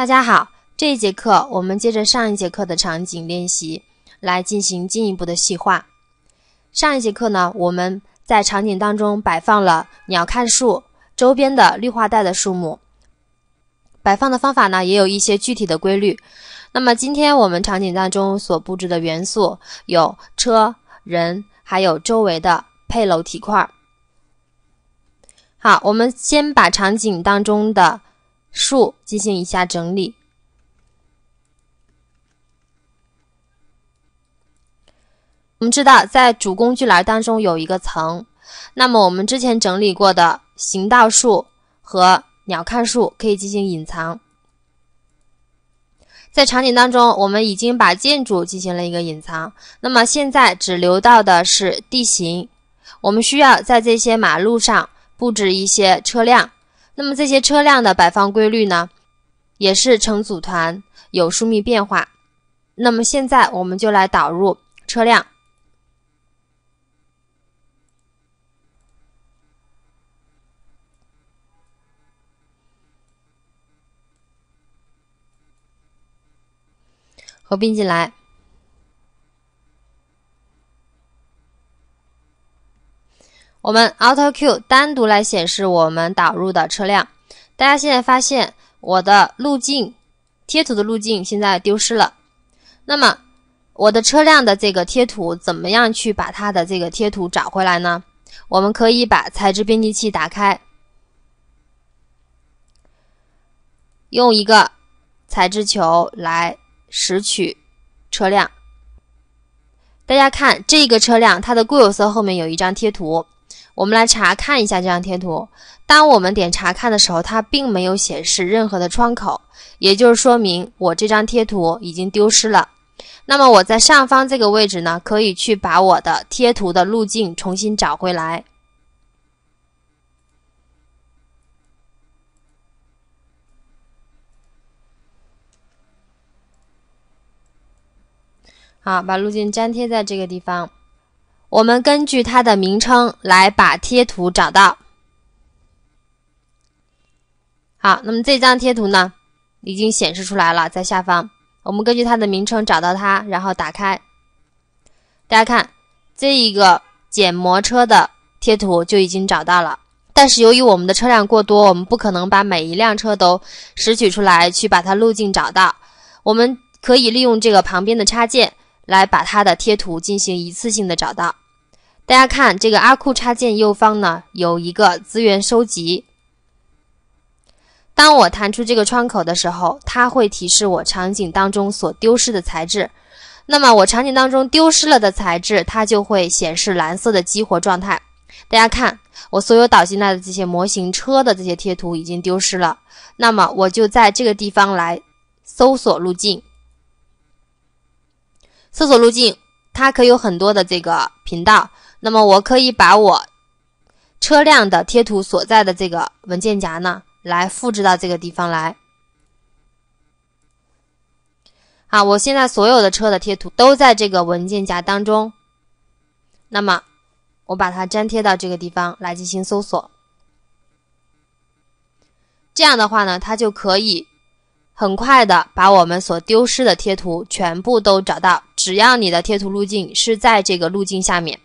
大家好，这一节课我们接着上一节课的场景练习来进行进一步的细化。上一节课呢，我们在场景当中摆放了鸟瞰树周边的绿化带的树木，摆放的方法呢也有一些具体的规律。那么今天我们场景当中所布置的元素有车、人，还有周围的配楼体块。好，我们先把场景当中的。树进行一下整理。我们知道，在主工具栏当中有一个层，那么我们之前整理过的行道树和鸟瞰树可以进行隐藏。在场景当中，我们已经把建筑进行了一个隐藏，那么现在只留到的是地形。我们需要在这些马路上布置一些车辆。那么这些车辆的摆放规律呢，也是成组团，有疏密变化。那么现在我们就来导入车辆，合并进来。我们 Auto Q 单独来显示我们导入的车辆。大家现在发现我的路径贴图的路径现在丢失了。那么我的车辆的这个贴图怎么样去把它的这个贴图找回来呢？我们可以把材质编辑器打开，用一个材质球来拾取车辆。大家看这个车辆，它的固有色后面有一张贴图。我们来查看一下这张贴图。当我们点查看的时候，它并没有显示任何的窗口，也就是说明我这张贴图已经丢失了。那么我在上方这个位置呢，可以去把我的贴图的路径重新找回来。好，把路径粘贴在这个地方。我们根据它的名称来把贴图找到。好，那么这张贴图呢，已经显示出来了，在下方。我们根据它的名称找到它，然后打开。大家看，这一个捡摩车的贴图就已经找到了。但是由于我们的车辆过多，我们不可能把每一辆车都拾取出来去把它路径找到。我们可以利用这个旁边的插件来把它的贴图进行一次性的找到。大家看这个阿库插件右方呢有一个资源收集。当我弹出这个窗口的时候，它会提示我场景当中所丢失的材质。那么我场景当中丢失了的材质，它就会显示蓝色的激活状态。大家看，我所有导进来的这些模型车的这些贴图已经丢失了。那么我就在这个地方来搜索路径，搜索路径，它可有很多的这个频道。那么我可以把我车辆的贴图所在的这个文件夹呢，来复制到这个地方来。好，我现在所有的车的贴图都在这个文件夹当中。那么我把它粘贴到这个地方来进行搜索。这样的话呢，它就可以很快的把我们所丢失的贴图全部都找到。只要你的贴图路径是在这个路径下面。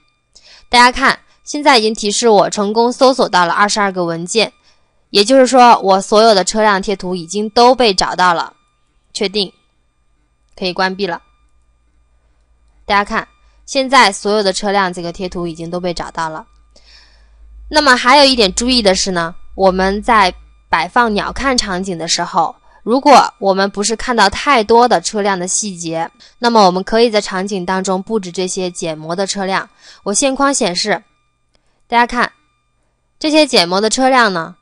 大家看，现在已经提示我成功搜索到了二十二个文件，也就是说，我所有的车辆贴图已经都被找到了。确定，可以关闭了。大家看，现在所有的车辆这个贴图已经都被找到了。那么还有一点注意的是呢，我们在摆放鸟瞰场景的时候。如果我们不是看到太多的车辆的细节，那么我们可以在场景当中布置这些减模的车辆。我线框显示，大家看这些减模的车辆呢，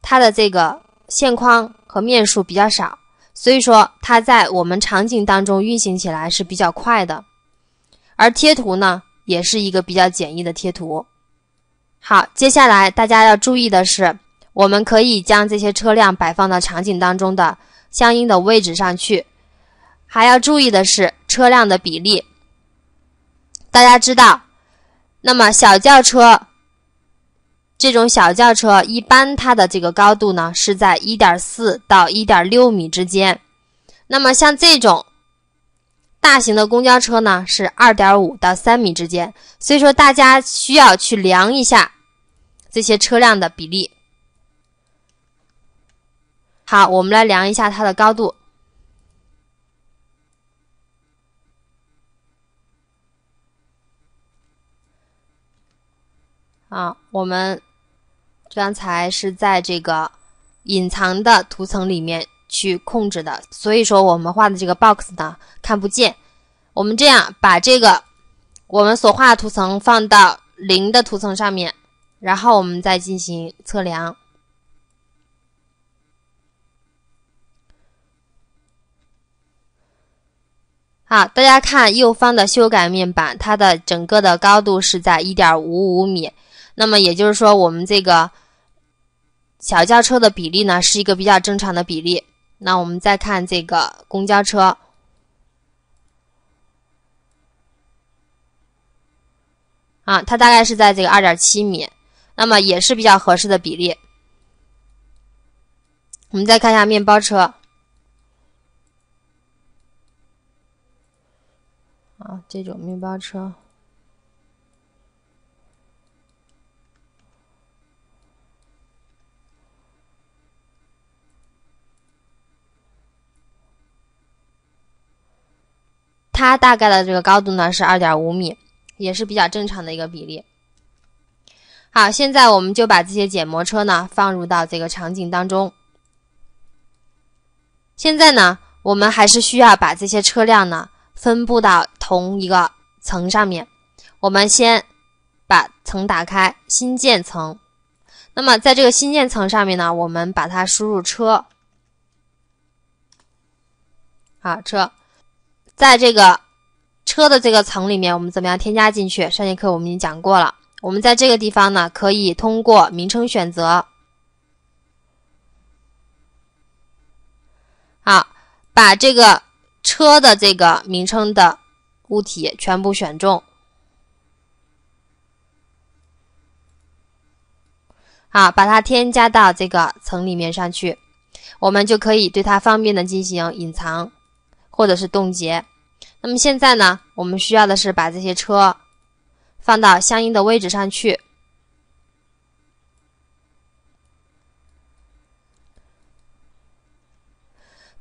它的这个线框和面数比较少，所以说它在我们场景当中运行起来是比较快的。而贴图呢，也是一个比较简易的贴图。好，接下来大家要注意的是。我们可以将这些车辆摆放到场景当中的相应的位置上去，还要注意的是车辆的比例。大家知道，那么小轿车这种小轿车一般它的这个高度呢是在一点四到一点六米之间。那么像这种大型的公交车呢是二点五到三米之间。所以说大家需要去量一下这些车辆的比例。好，我们来量一下它的高度。啊，我们刚才是在这个隐藏的图层里面去控制的，所以说我们画的这个 box 呢看不见。我们这样把这个我们所画的图层放到零的图层上面，然后我们再进行测量。好，大家看右方的修改面板，它的整个的高度是在一点五五米。那么也就是说，我们这个小轿车的比例呢，是一个比较正常的比例。那我们再看这个公交车，啊，它大概是在这个二点七米，那么也是比较合适的比例。我们再看一下面包车，啊，这种面包车。它大概的这个高度呢是二点五米，也是比较正常的一个比例。好，现在我们就把这些减摩车呢放入到这个场景当中。现在呢，我们还是需要把这些车辆呢分布到同一个层上面。我们先把层打开，新建层。那么在这个新建层上面呢，我们把它输入车。好，车。在这个车的这个层里面，我们怎么样添加进去？上节课我们已经讲过了。我们在这个地方呢，可以通过名称选择，好，把这个车的这个名称的物体全部选中，好，把它添加到这个层里面上去，我们就可以对它方便的进行隐藏。或者是冻结。那么现在呢，我们需要的是把这些车放到相应的位置上去。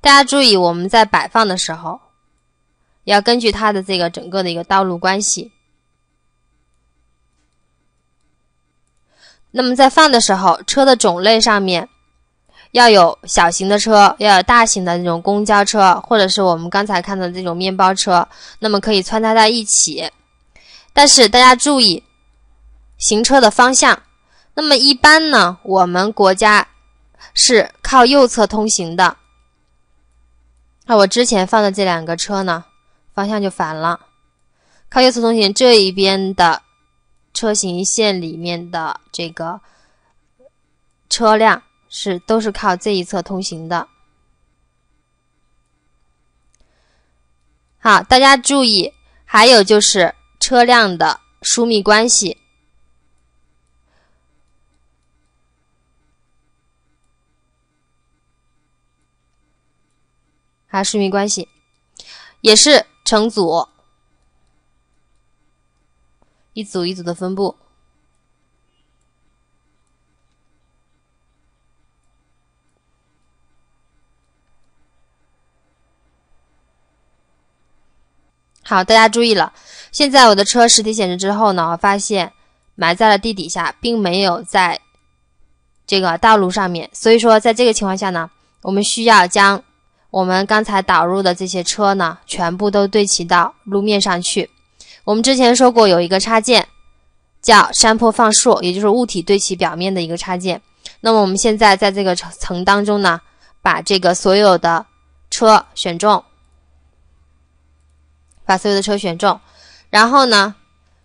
大家注意，我们在摆放的时候，要根据它的这个整个的一个道路关系。那么在放的时候，车的种类上面。要有小型的车，要有大型的那种公交车，或者是我们刚才看的这种面包车，那么可以穿插在一起。但是大家注意行车的方向。那么一般呢，我们国家是靠右侧通行的。那我之前放的这两个车呢，方向就反了，靠右侧通行。这一边的车型线里面的这个车辆。是，都是靠这一侧通行的。好，大家注意，还有就是车辆的疏密关系，还有疏密关系，也是成组，一组一组的分布。好，大家注意了。现在我的车实体显示之后呢，我发现埋在了地底下，并没有在这个道路上面。所以说，在这个情况下呢，我们需要将我们刚才导入的这些车呢，全部都对齐到路面上去。我们之前说过有一个插件叫山坡放树，也就是物体对齐表面的一个插件。那么我们现在在这个层当中呢，把这个所有的车选中。把所有的车选中，然后呢，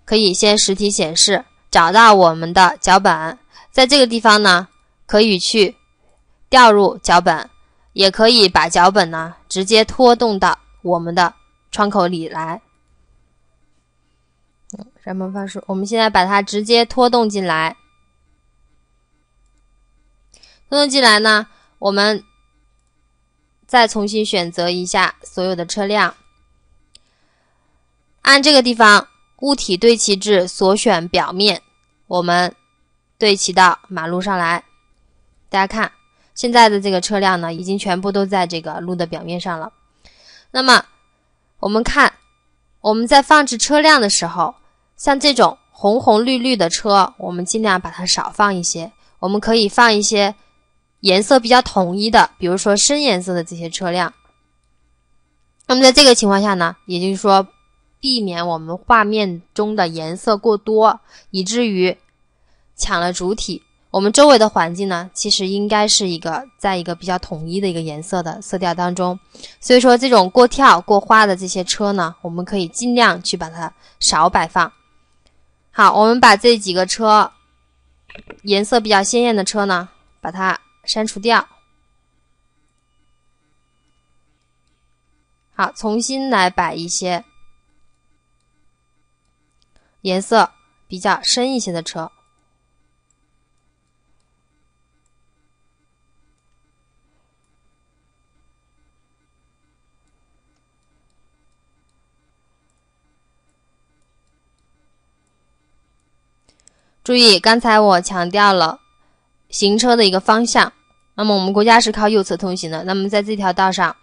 可以先实体显示，找到我们的脚本，在这个地方呢，可以去调入脚本，也可以把脚本呢直接拖动到我们的窗口里来。嗯，什么方式？我们现在把它直接拖动进来。拖动进来呢，我们再重新选择一下所有的车辆，按这个地方物体对齐至所选表面，我们对齐到马路上来。大家看，现在的这个车辆呢，已经全部都在这个路的表面上了。那么，我们看我们在放置车辆的时候，像这种红红绿绿的车，我们尽量把它少放一些。我们可以放一些颜色比较统一的，比如说深颜色的这些车辆。那么在这个情况下呢，也就是说，避免我们画面中的颜色过多，以至于抢了主体。我们周围的环境呢，其实应该是一个在一个比较统一的一个颜色的色调当中。所以说，这种过跳、过花的这些车呢，我们可以尽量去把它少摆放。好，我们把这几个车颜色比较鲜艳的车呢，把它删除掉。好，重新来摆一些颜色比较深一些的车。注意，刚才我强调了行车的一个方向。那么我们国家是靠右侧通行的。那么在这条道上，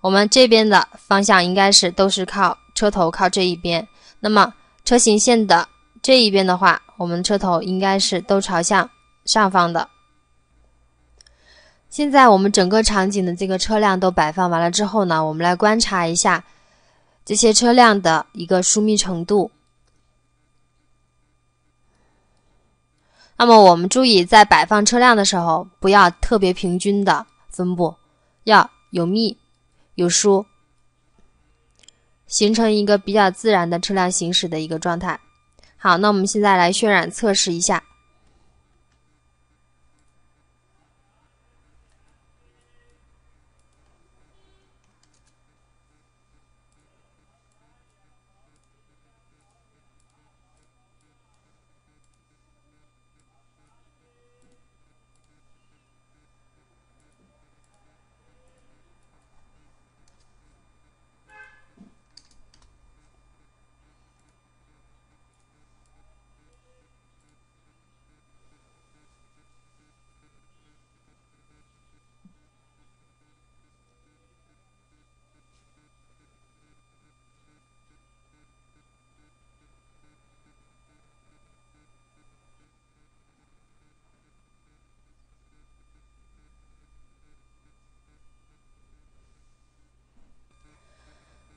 我们这边的方向应该是都是靠车头靠这一边。那么车行线的这一边的话，我们车头应该是都朝向上方的。现在我们整个场景的这个车辆都摆放完了之后呢，我们来观察一下这些车辆的一个疏密程度。那么我们注意，在摆放车辆的时候，不要特别平均的分布，要有密有疏，形成一个比较自然的车辆行驶的一个状态。好，那我们现在来渲染测试一下。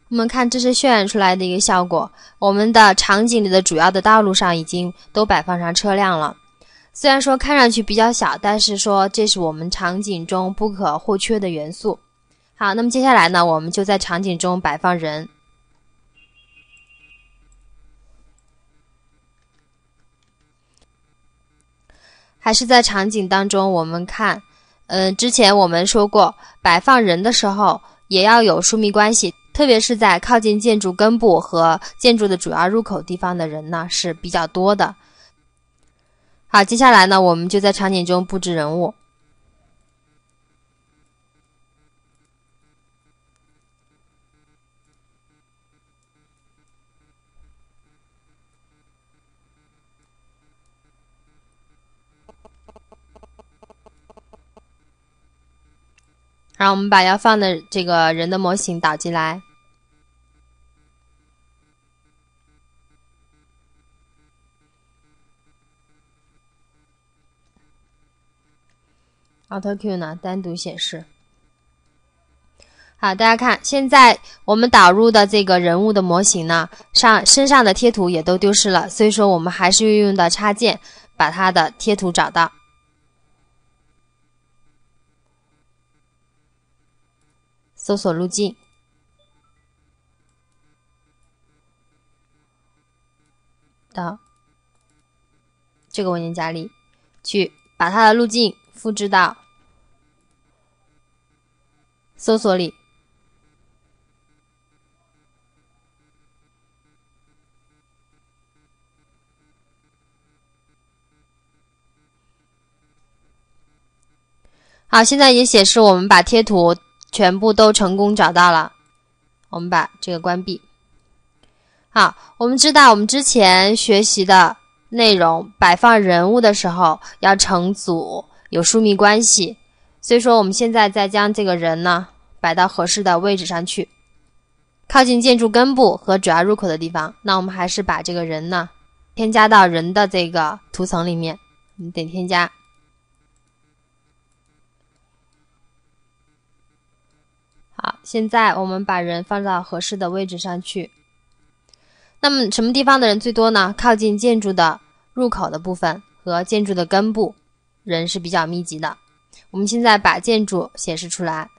我们看，这是渲染出来的一个效果。我们的场景里的主要的道路上已经都摆放上车辆了。虽然说看上去比较小，但是说这是我们场景中不可或缺的元素。好，那么接下来呢，我们就在场景中摆放人。还是在场景当中，我们看，嗯，之前我们说过，摆放人的时候也要有疏密关系。特别是在靠近建筑根部和建筑的主要入口地方的人呢是比较多的。好，接下来呢，我们就在场景中布置人物。然后我们把要放的这个人的模型导进来。Auto Q 呢，单独显示。好，大家看，现在我们导入的这个人物的模型呢，上身上的贴图也都丢失了，所以说我们还是运用的插件把它的贴图找到。搜索路径，到这个文件夹里去，把它的路径。复制到搜索里。好，现在也显示我们把贴图全部都成功找到了。我们把这个关闭。好，我们知道我们之前学习的内容，摆放人物的时候要成组，有疏密关系。所以说，我们现在再将这个人呢摆到合适的位置上去，靠近建筑根部和主要入口的地方。那我们还是把这个人呢添加到人的这个图层里面，我们点添加。好，现在我们把人放到合适的位置上去。那么什么地方的人最多呢？靠近建筑的入口的部分和建筑的根部，人是比较密集的。我们现在把建筑显示出来，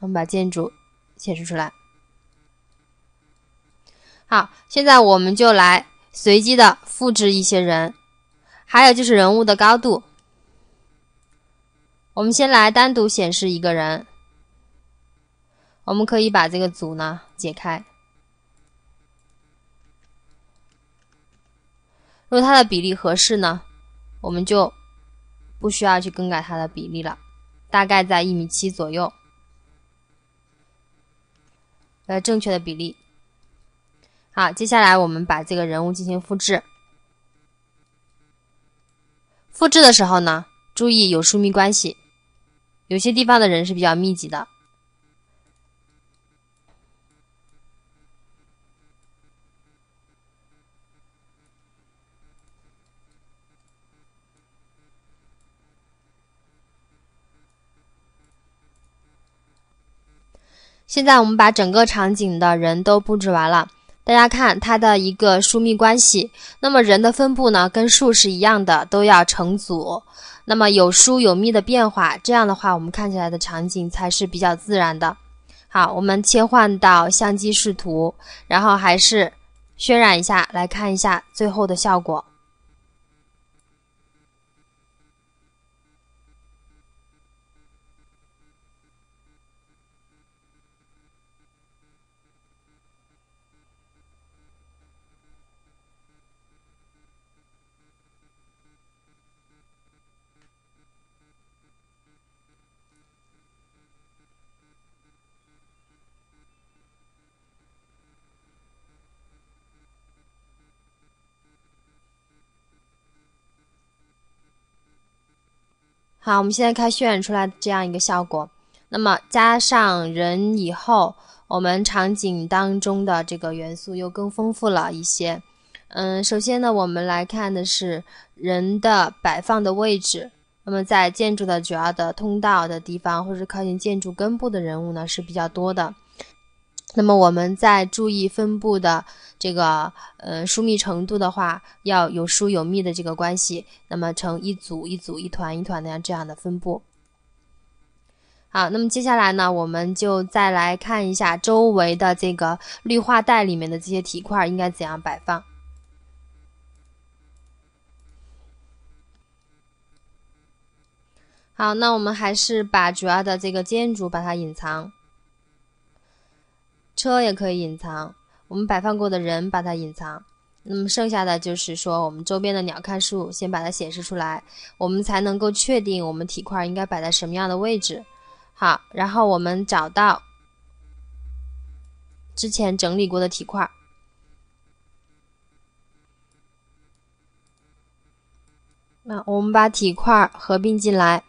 我们把建筑显示出来。好，现在我们就来随机的复制一些人，还有就是人物的高度。我们先来单独显示一个人，我们可以把这个组呢解开。如果它的比例合适呢，我们就不需要去更改它的比例了，大概在一米七左右，呃，正确的比例。好，接下来我们把这个人物进行复制。复制的时候呢，注意有疏密关系。有些地方的人是比较密集的。现在我们把整个场景的人都布置完了，大家看它的一个疏密关系。那么人的分布呢，跟树是一样的，都要成组。那么有疏有密的变化，这样的话，我们看起来的场景才是比较自然的。好，我们切换到相机视图，然后还是渲染一下，来看一下最后的效果。好，我们现在看渲染出来这样一个效果。那么加上人以后，我们场景当中的这个元素又更丰富了一些。嗯，首先呢，我们来看的是人的摆放的位置。那么在建筑的主要的通道的地方，或者靠近建筑根部的人物呢是比较多的。那么我们在注意分布的这个呃疏密程度的话，要有疏有密的这个关系，那么成一组一组、一团一团的这样的分布。好，那么接下来呢，我们就再来看一下周围的这个绿化带里面的这些体块应该怎样摆放。好，那我们还是把主要的这个建筑把它隐藏。车也可以隐藏，我们摆放过的人把它隐藏，那么剩下的就是说我们周边的鸟瞰树先把它显示出来，我们才能够确定我们体块应该摆在什么样的位置。好，然后我们找到之前整理过的体块，那我们把体块合并进来。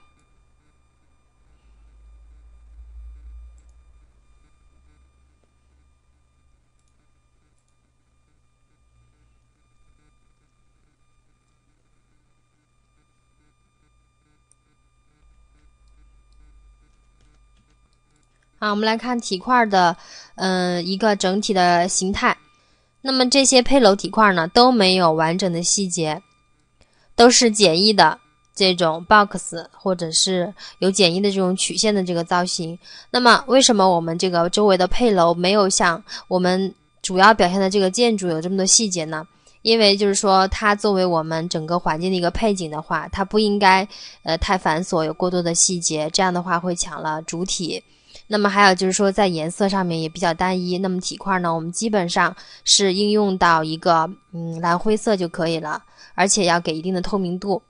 啊，我们来看体块的，嗯，一个整体的形态。那么这些配楼体块呢，都没有完整的细节，都是简易的这种 box，或者是有简易的这种曲线的这个造型。那么为什么我们这个周围的配楼没有像我们主要表现的这个建筑有这么多细节呢？因为就是说，它作为我们整个环境的一个配景的话，它不应该呃太繁琐，有过多的细节，这样的话会抢了主体。那么还有就是说，在颜色上面也比较单一。那么体块呢，我们基本上是应用到一个嗯蓝灰色就可以了，而且要给一定的透明度。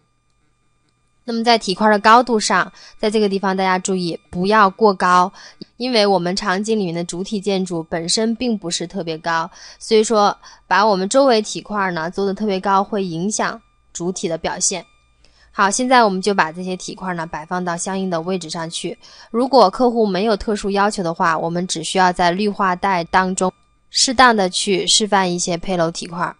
那么在体块的高度上，在这个地方大家注意不要过高，因为我们场景里面的主体建筑本身并不是特别高，所以说把我们周围体块呢做的特别高，会影响主体的表现。好，现在我们就把这些体块呢摆放到相应的位置上去。如果客户没有特殊要求的话，我们只需要在绿化带当中适当的去示范一些配楼体块。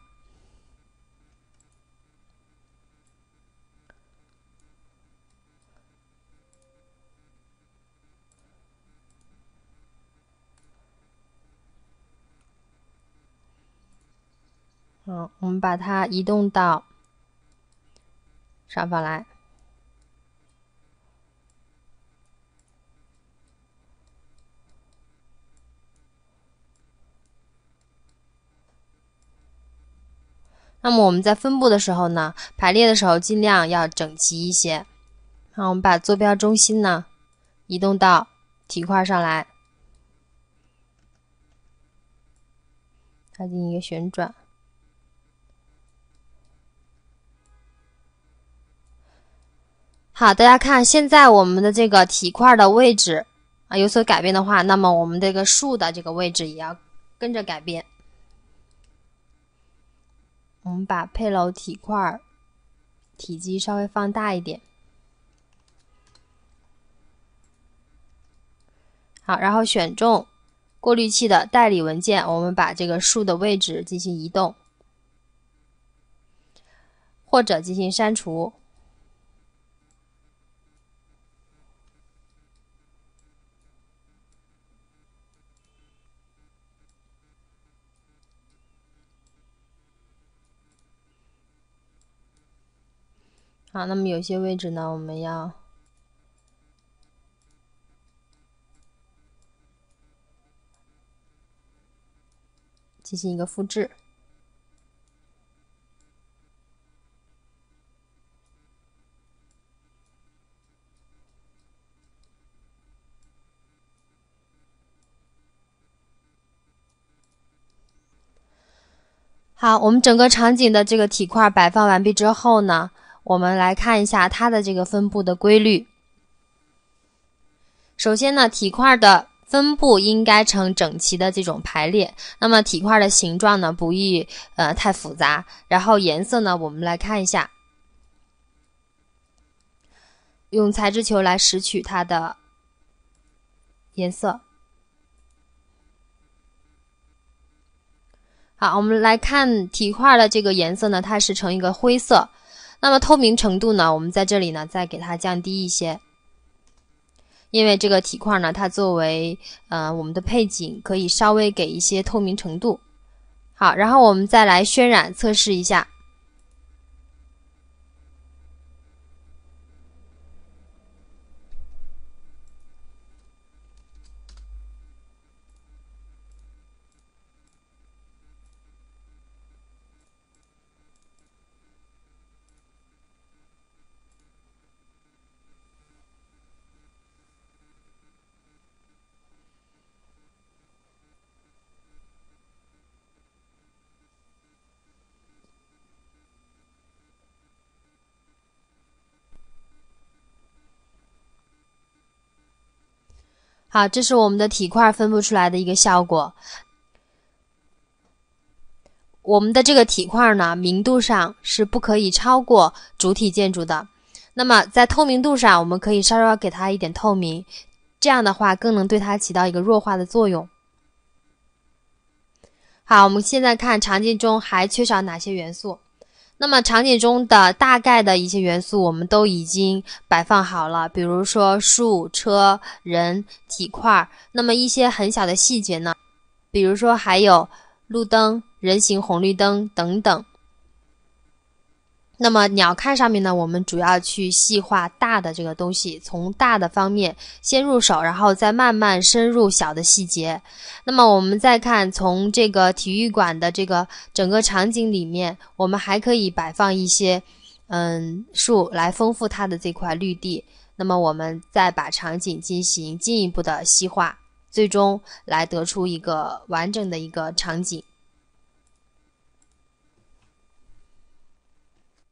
嗯，我们把它移动到上方来。那么我们在分布的时候呢，排列的时候尽量要整齐一些。好，我们把坐标中心呢移动到体块上来，它进行一个旋转。好，大家看，现在我们的这个体块的位置啊有所改变的话，那么我们这个树的这个位置也要跟着改变。我们把配楼体块体积稍微放大一点。好，然后选中过滤器的代理文件，我们把这个树的位置进行移动，或者进行删除。好，那么有些位置呢，我们要进行一个复制。好，我们整个场景的这个体块摆放完毕之后呢？我们来看一下它的这个分布的规律。首先呢，体块的分布应该呈整齐的这种排列。那么体块的形状呢，不宜呃太复杂。然后颜色呢，我们来看一下，用材质球来拾取它的颜色。好，我们来看体块的这个颜色呢，它是呈一个灰色。那么透明程度呢？我们在这里呢，再给它降低一些，因为这个体块呢，它作为呃我们的配景，可以稍微给一些透明程度。好，然后我们再来渲染测试一下。好，这是我们的体块分布出来的一个效果。我们的这个体块呢，明度上是不可以超过主体建筑的。那么在透明度上，我们可以稍稍给它一点透明，这样的话更能对它起到一个弱化的作用。好，我们现在看场景中还缺少哪些元素？那么场景中的大概的一些元素，我们都已经摆放好了，比如说树、车、人、体块。那么一些很小的细节呢，比如说还有路灯、人行红绿灯等等。那么鸟瞰上面呢，我们主要去细化大的这个东西，从大的方面先入手，然后再慢慢深入小的细节。那么我们再看从这个体育馆的这个整个场景里面，我们还可以摆放一些嗯树来丰富它的这块绿地。那么我们再把场景进行进一步的细化，最终来得出一个完整的一个场景。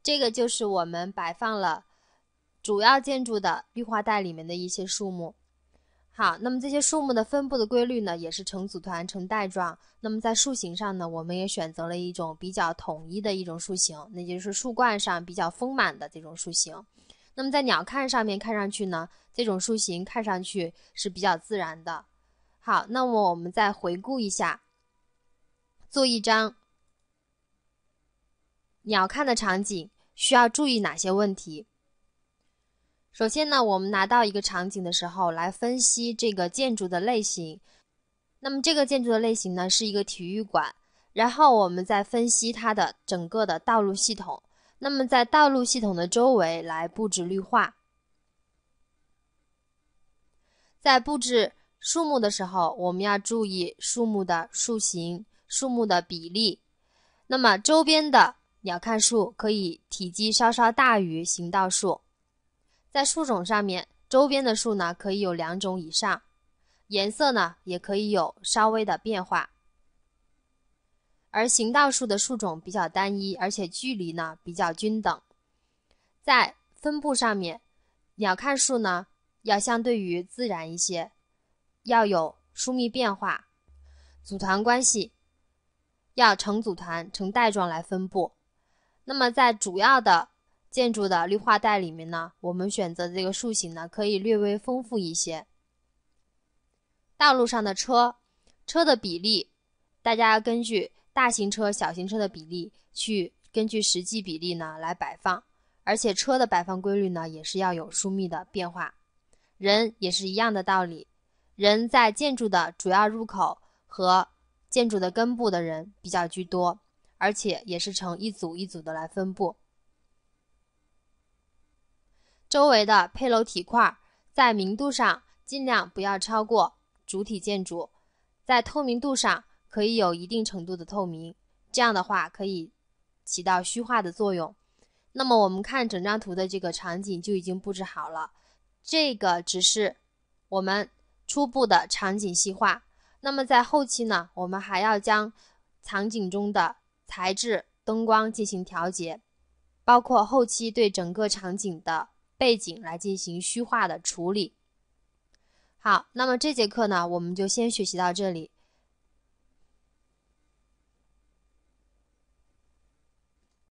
这个就是我们摆放了主要建筑的绿化带里面的一些树木。好，那么这些树木的分布的规律呢，也是成组团、成带状。那么在树形上呢，我们也选择了一种比较统一的一种树形，那就是树冠上比较丰满的这种树形。那么在鸟瞰上面看上去呢，这种树形看上去是比较自然的。好，那么我们再回顾一下，做一张鸟瞰的场景需要注意哪些问题？首先呢，我们拿到一个场景的时候，来分析这个建筑的类型。那么这个建筑的类型呢，是一个体育馆。然后我们再分析它的整个的道路系统。那么在道路系统的周围来布置绿化。在布置树木的时候，我们要注意树木的树形、树木的比例。那么周边的鸟瞰树可以体积稍稍大于行道树。在树种上面，周边的树呢可以有两种以上，颜色呢也可以有稍微的变化。而行道树的树种比较单一，而且距离呢比较均等。在分布上面，鸟瞰树呢要相对于自然一些，要有疏密变化，组团关系要成组团、成带状来分布。那么在主要的建筑的绿化带里面呢，我们选择这个树形呢，可以略微丰富一些。道路上的车，车的比例，大家根据大型车、小型车的比例去根据实际比例呢来摆放，而且车的摆放规律呢也是要有疏密的变化。人也是一样的道理，人在建筑的主要入口和建筑的根部的人比较居多，而且也是呈一组一组的来分布。周围的配楼体块在明度上尽量不要超过主体建筑，在透明度上可以有一定程度的透明，这样的话可以起到虚化的作用。那么我们看整张图的这个场景就已经布置好了，这个只是我们初步的场景细化。那么在后期呢，我们还要将场景中的材质、灯光进行调节，包括后期对整个场景的。背景来进行虚化的处理。好，那么这节课呢，我们就先学习到这里。